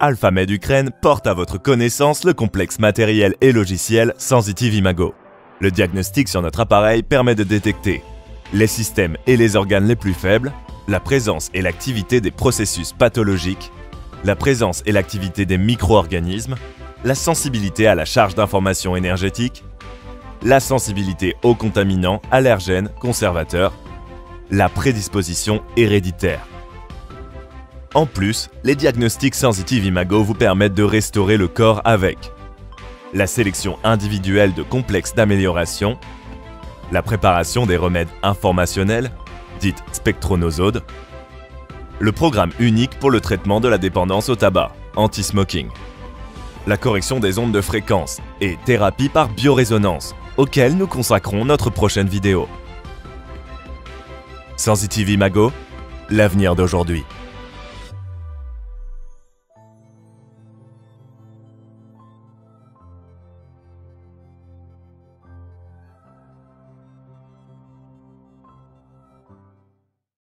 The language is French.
AlphaMed Ukraine porte à votre connaissance le complexe matériel et logiciel Sensitive Imago. Le diagnostic sur notre appareil permet de détecter les systèmes et les organes les plus faibles, la présence et l'activité des processus pathologiques, la présence et l'activité des micro-organismes, la sensibilité à la charge d'information énergétique, la sensibilité aux contaminants, allergènes, conservateurs, la prédisposition héréditaire. En plus, les diagnostics Sensitive Imago vous permettent de restaurer le corps avec la sélection individuelle de complexes d'amélioration, la préparation des remèdes informationnels, dites spectronosodes, le programme unique pour le traitement de la dépendance au tabac, anti-smoking, la correction des ondes de fréquence et thérapie par biorésonance, auquel nous consacrons notre prochaine vidéo. Sensitive Imago, l'avenir d'aujourd'hui.